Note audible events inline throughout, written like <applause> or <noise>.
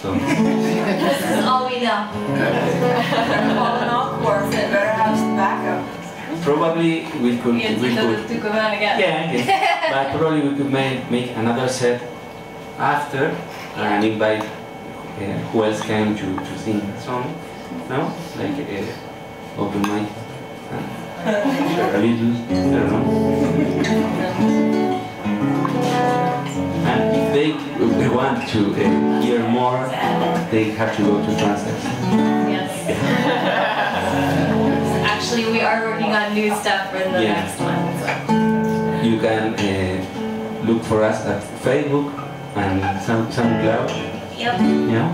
So, This is all we know. All in all, course, it better have some backup. probably we could, We we could, have to go on again. yeah, yeah. but probably we could make, make another set after and invite uh, who else came to, to sing a song, no? Like uh, open mic, uh, a little, I don't know. And if they they want to uh, hear more, they have to go to Transex. Yes. <laughs> Actually, we are working on new stuff for the Yeah. next one. So. You can uh, look for us at Facebook and Sound, SoundCloud. Yep. Yeah.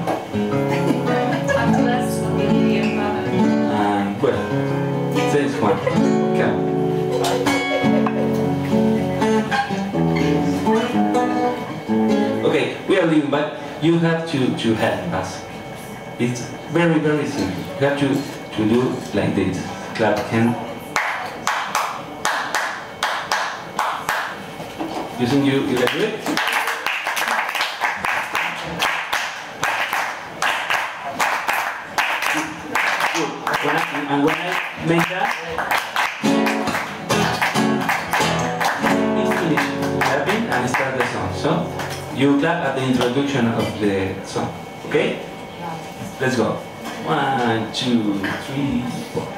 Talk to us. We'll give you a follow. And well, this one. Come. We but you have to, to help us. It's very, very simple. You have to, to do like this. Clap hand. You think you, you can do it? Good. And when I make that, you clap at the introduction of the song. Okay? Let's go. One, two, three, four.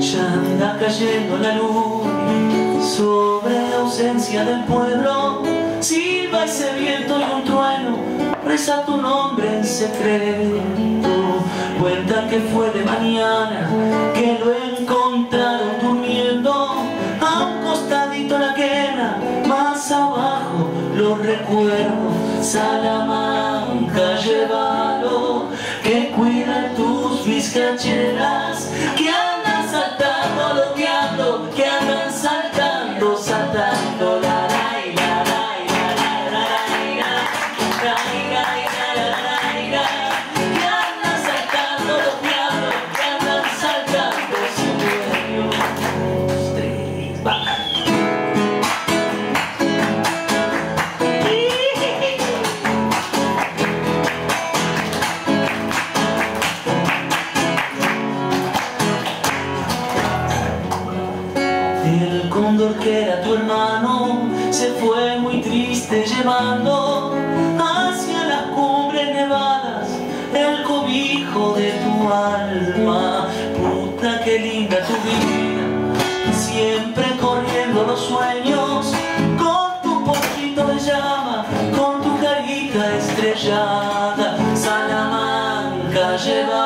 Ya anda cayendo la la ausencia del pueblo. Silba ese viento y un trueno, reza tu nombre en secreto. Cuenta que fue de mañana que lo encontraron durmiendo a un costadito la quena, más abajo lo recuerdo. Salamanca, llévalo, que cuida tus vizcacheras, que Que era tu hermano se fue muy triste llevando hacia las cumbres nevadas el cobijo de tu alma. Puta que linda tu vida. Siempre corriendo los sueños con tu poquito de llama con tu carita estrellada Salamanca lleva